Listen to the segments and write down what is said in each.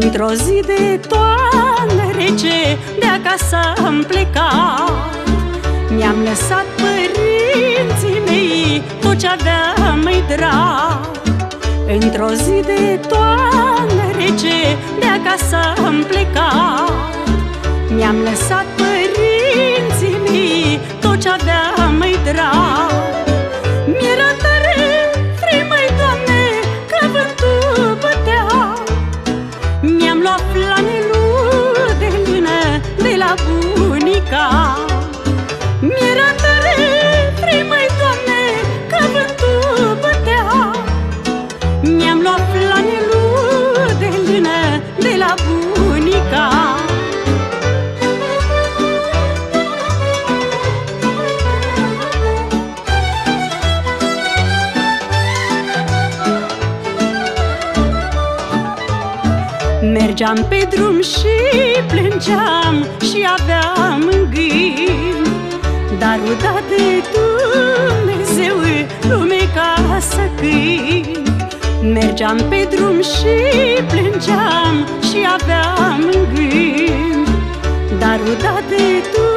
Într-o zi de toamnă rece De acasă am plecat. Mi-am lăsat părinții mei Tot ce aveam mai drag. Într-o zi de toamnă rece De acasă am plecat. Mi-am lăsat părinții luat flanelul de lână de la bunica. Mergeam pe drum și plângeam și aveam în gând Darul de Dumnezeu lume ca să cânt Mergeam pe drum și plângeam și aveam în gând Darul de Dumnezeu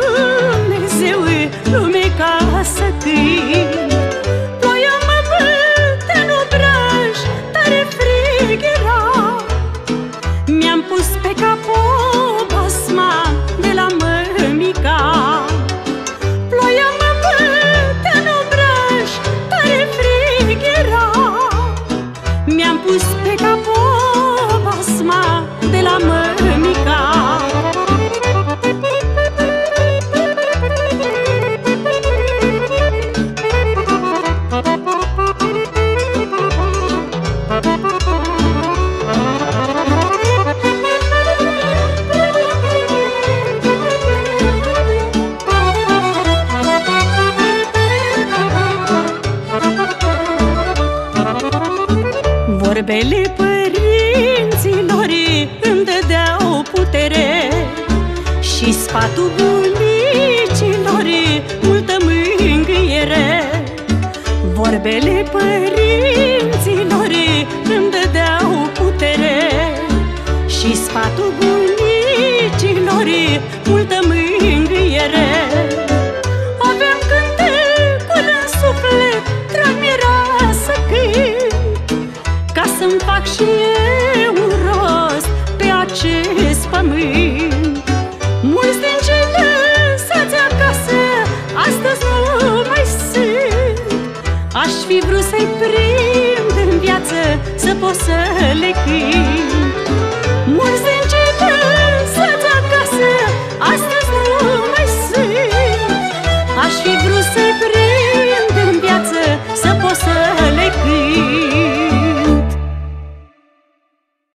Vorbele părinților îmi dădeau putere Și sfatul bunicilor multă mângâiere. Vorbele părinților fac și eu rost pe acest pământ. Mulți din cei lăsați acasă astăzi nu mai sunt. Aș fi vrut să-i prind în viață să pot să le cânt. Mulți din